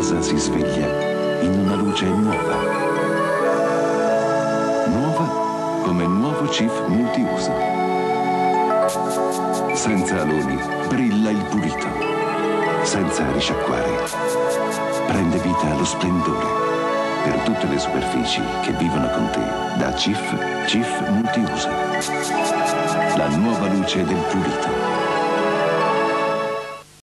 casa si sveglia in una luce nuova. Nuova come il nuovo Cif multiuso. Senza aloni brilla il pulito. Senza risciacquare prende vita lo splendore. Per tutte le superfici che vivono con te, da Cif, Cif multiuso. La nuova luce del pulito